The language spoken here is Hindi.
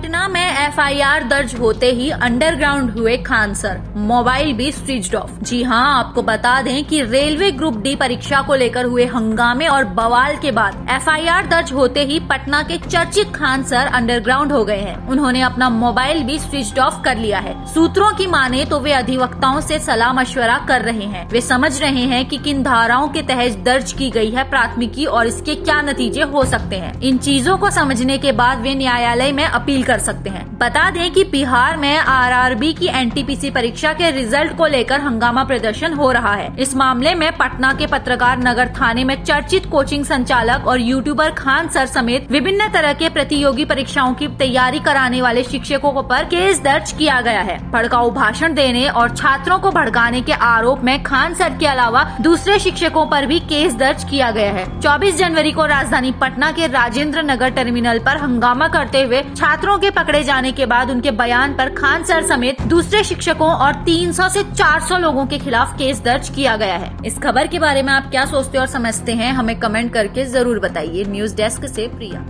पटना में एफआईआर दर्ज होते ही अंडरग्राउंड हुए खान सर। मोबाइल भी स्विच ऑफ़। जी हाँ आपको बता दें कि रेलवे ग्रुप डी परीक्षा को लेकर हुए हंगामे और बवाल के बाद एफआईआर दर्ज होते ही पटना के चर्चित खान सर अंडरग्राउंड हो गए हैं। उन्होंने अपना मोबाइल भी स्विच ऑफ़ कर लिया है। सूत्रों की माने तो वे अधिवक्ताओं से सलाह मशवरा कर रहे हैं। वे समझ रहे हैं कि किन धाराओं के तहत दर्ज की गई है प्राथमिकी और इसके क्या नतीजे हो सकते हैं। इन चीज़ों को समझने के बाद वे न्यायालय में अपील कर सकते हैं। बता दें कि बिहार में आरआरबी की एनटीपीसी परीक्षा के रिज़ल्ट को लेकर हंगामा प्रदर्शन हो रहा है। इस मामले में पटना के पत्रकार नगर थाने में चर्चित कोचिंग संचालक और यूट्यूबर खान सर समेत विभिन्न तरह के प्रतियोगी परीक्षाओं की तैयारी कराने वाले शिक्षकों पर केस दर्ज किया गया है। भड़काऊ भाषण देने और छात्रों को भड़काने के आरोप में खान सर के अलावा दूसरे शिक्षकों पर भी केस दर्ज किया गया है। 24 जनवरी को राजधानी पटना के राजेंद्र नगर टर्मिनल पर हंगामा करते हुए छात्रों के पकड़े जाने के बाद उनके बयान पर खान सर समेत दूसरे शिक्षकों और 300 से 400 लोगों के खिलाफ केस दर्ज किया गया है। इस खबर के बारे में आप क्या सोचते और समझते हैं, हमें कमेंट करके ज़रूर बताइए। न्यूज़ डेस्क ऐसी प्रिया।